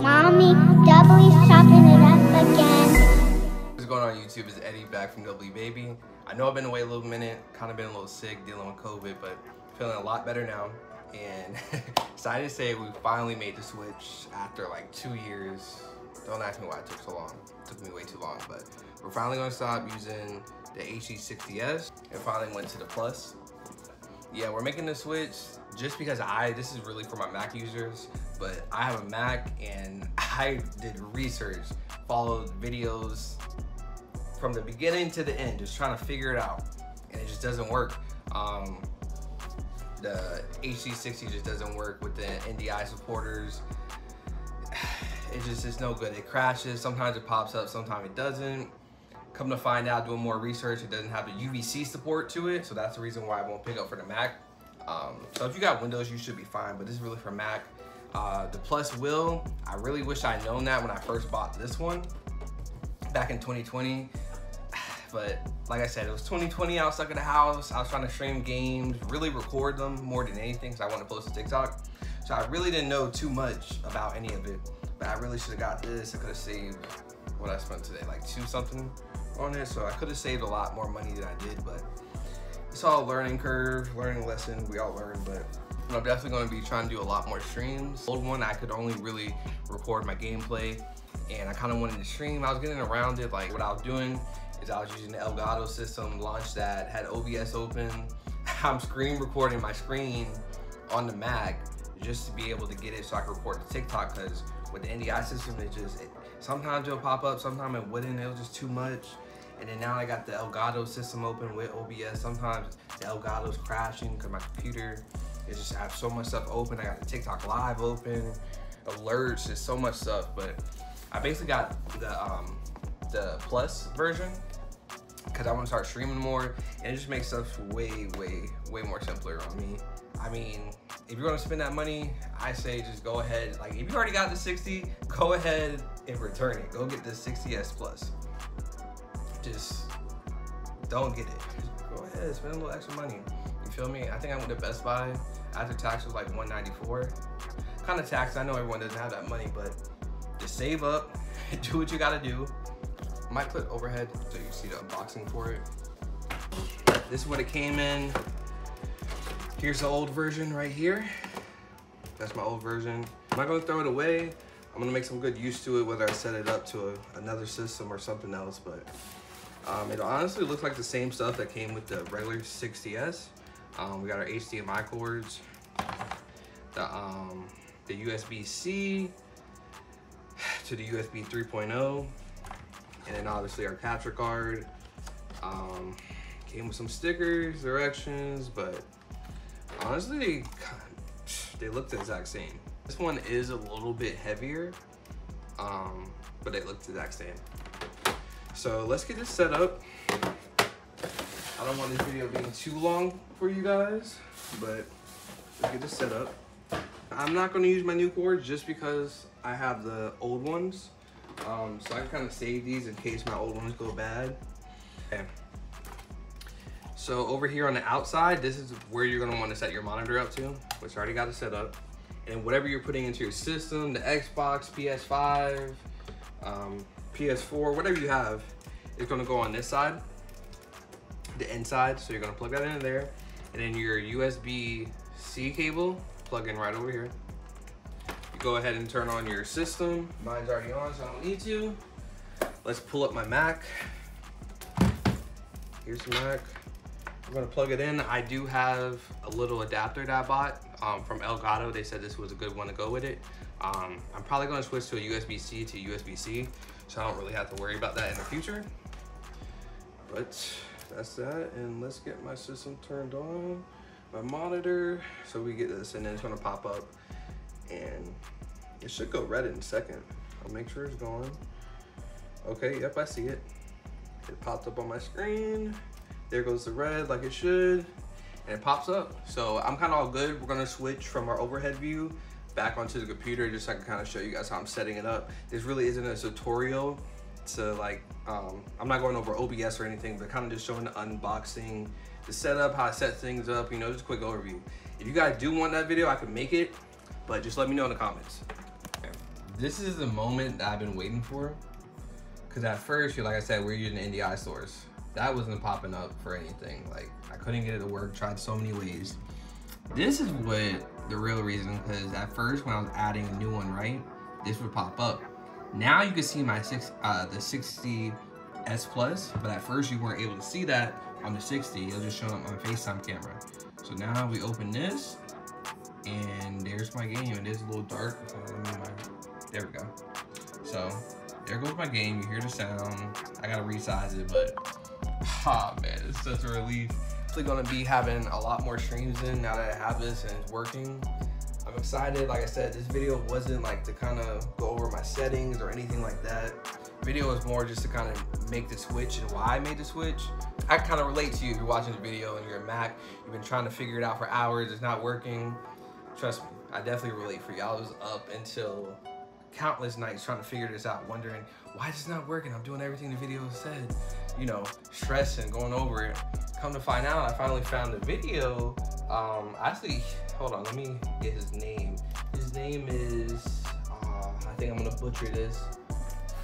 Mommy, doubly chopping it up again. What's going on YouTube? It's Eddie back from EE Baby. I know I've been away a little minute, kind of been a little sick dealing with COVID, but feeling a lot better now. And excited to say we finally made the switch after like two years. Don't ask me why it took so long. It took me way too long, but we're finally gonna stop using the HD60S and finally went to the Plus. Yeah, we're making the switch just because I, this is really for my Mac users, but I have a Mac and I did research, followed videos from the beginning to the end, just trying to figure it out. And it just doesn't work. Um, the HD60 just doesn't work with the NDI supporters. It just is no good. It crashes. Sometimes it pops up, sometimes it doesn't. Come to find out, doing more research, it doesn't have the UVC support to it. So that's the reason why I won't pick up for the Mac. Um, so if you got Windows, you should be fine, but this is really for Mac. Uh, the Plus will, I really wish I'd known that when I first bought this one back in 2020. But like I said, it was 2020, I was stuck in the house. I was trying to stream games, really record them more than anything because I wanted to post to TikTok. So I really didn't know too much about any of it. But I really should have got this. I could have saved what I spent today, like two something on it. So I could have saved a lot more money than I did, but it's all learning curve, learning lesson. We all learn, but I'm definitely gonna be trying to do a lot more streams. Old one, I could only really record my gameplay and I kind of wanted to stream. I was getting around it. Like what I was doing is I was using the Elgato system, launched that, had OBS open. I'm screen recording my screen on the Mac just to be able to get it so I can record the TikTok because with the NDI system, it just, it, sometimes it'll pop up, sometimes it wouldn't, it was just too much. And then now I got the Elgato system open with OBS. Sometimes the Elgato's crashing because my computer is just, I have so much stuff open. I got the TikTok live open, alerts, there's so much stuff. But I basically got the, um, the plus version because I want to start streaming more and it just makes stuff way, way, way more simpler on me. I mean, if you're gonna spend that money, I say just go ahead. Like if you already got the 60, go ahead and return it. Go get the 60S Plus. Just don't get it. Just go ahead, spend a little extra money. You feel me? I think I went to Best Buy. After tax was like 194. Kind of tax, I know everyone doesn't have that money, but just save up, do what you gotta do. Might put overhead so you see the unboxing for it. This is what it came in. Here's the old version right here. That's my old version. I'm not gonna throw it away. I'm gonna make some good use to it, whether I set it up to a, another system or something else, but um, it honestly looks like the same stuff that came with the regular 60S. Um, we got our HDMI cords, the, um, the USB-C to the USB 3.0, and then obviously our capture card. Um, came with some stickers, directions, but honestly, they, look the exact same. This one is a little bit heavier, um, but they look the exact same. So let's get this set up. I don't want this video being too long for you guys, but let's get this set up. I'm not gonna use my new cords just because I have the old ones. Um, so I can kind of save these in case my old ones go bad. Okay. So over here on the outside, this is where you're gonna wanna set your monitor up to, which I already got it set up. And whatever you're putting into your system, the Xbox, PS5, um, PS4, whatever you have, is gonna go on this side, the inside. So you're gonna plug that in there. And then your USB-C cable, plug in right over here. You go ahead and turn on your system. Mine's already on, so I don't need to. Let's pull up my Mac. Here's the Mac. I'm gonna plug it in. I do have a little adapter that I bought um, from Elgato. They said this was a good one to go with it. Um, I'm probably gonna switch to a USB-C to USB-C, so I don't really have to worry about that in the future. But that's that, and let's get my system turned on, my monitor, so we get this, and then it's gonna pop up, and it should go red in a second. I'll make sure it's going. Okay, yep, I see it. It popped up on my screen. There goes the red like it should, and it pops up. So I'm kind of all good. We're gonna switch from our overhead view back onto the computer just so I can kind of show you guys how I'm setting it up. This really isn't a tutorial to like, um, I'm not going over OBS or anything, but kind of just showing the unboxing, the setup, how I set things up, you know, just a quick overview. If you guys do want that video, I can make it, but just let me know in the comments. this is the moment that I've been waiting for. Cause at first, like I said, we're using NDI source. That wasn't popping up for anything. Like I couldn't get it to work. Tried so many ways. This is what the real reason. Cause at first, when I was adding a new one, right, this would pop up. Now you can see my six, uh, the 60 S Plus, but at first you weren't able to see that on the 60. It was just showing up on FaceTime camera. So now we open this, and there's my game. It is a little dark. So my, there we go. So there goes my game. You hear the sound. I gotta resize it, but ah oh, man, it's such a relief. Actually gonna be having a lot more streams in now that I have this and it's working. I'm excited. Like I said, this video wasn't like to kind of go over my settings or anything like that. Video is more just to kind of make the switch and why I made the switch. I kind of relate to you if you're watching the video and you're a Mac, you've been trying to figure it out for hours, it's not working. Trust me, I definitely relate for you. I was up until countless nights trying to figure this out, wondering why is this not working? I'm doing everything the video said, you know, stressing, going over it. Come to find out, I finally found the video. Um, actually, hold on, let me get his name. His name is, uh, I think I'm gonna butcher this.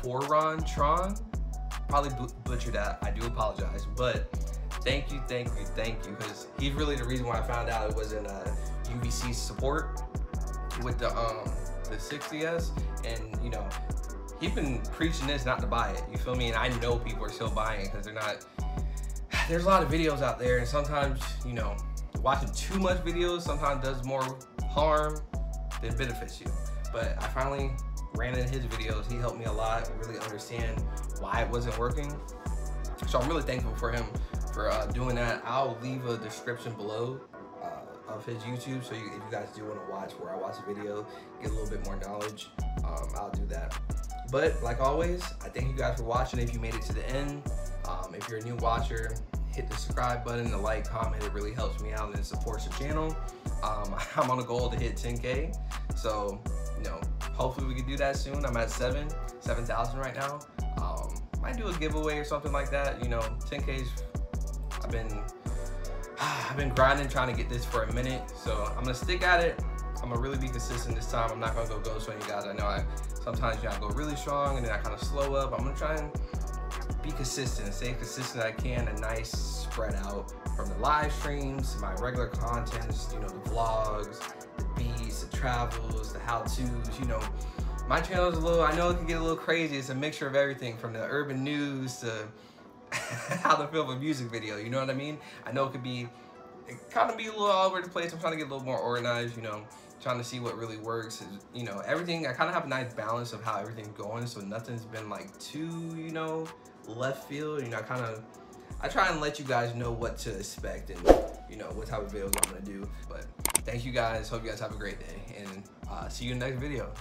Foron Tron. Probably butchered that. I do apologize, but thank you, thank you, thank you, because he's really the reason why I found out it wasn't uh, UVC support with the um the 60s, and you know he's been preaching this not to buy it. You feel me? And I know people are still buying because they're not. There's a lot of videos out there, and sometimes you know watching too much videos sometimes does more harm than benefits you. But I finally ran in his videos. He helped me a lot, really understand why it wasn't working. So I'm really thankful for him for uh, doing that. I'll leave a description below uh, of his YouTube, so you, if you guys do want to watch where I watch the video, get a little bit more knowledge, um, I'll do that. But like always, I thank you guys for watching. If you made it to the end, um, if you're a new watcher, hit the subscribe button, the like, comment. It really helps me out and supports the channel. Um, I'm on a goal to hit 10K. So, you know, hopefully we can do that soon. I'm at seven, 7,000 right now. Um, might do a giveaway or something like that. You know, 10K's, I've been, I've been grinding trying to get this for a minute. So I'm gonna stick at it. I'm gonna really be consistent this time. I'm not gonna go ghost on you guys. I know I sometimes you know, I go really strong and then I kind of slow up. I'm gonna try and be consistent, stay consistent I can, a nice spread out from the live streams my regular contents, you know, the vlogs, the beats, the travels, the how-tos, you know. My channel is a little, I know it can get a little crazy. It's a mixture of everything from the urban news to how to film a music video, you know what I mean? I know it could be, it kind of be a little all over the place. I'm trying to get a little more organized, you know, trying to see what really works. You know, everything, I kind of have a nice balance of how everything's going, so nothing's been like too, you know, left field. You know, I kind of, I try and let you guys know what to expect and, you know, what type of videos I'm to do. But thank you guys. Hope you guys have a great day. And uh, see you in the next video.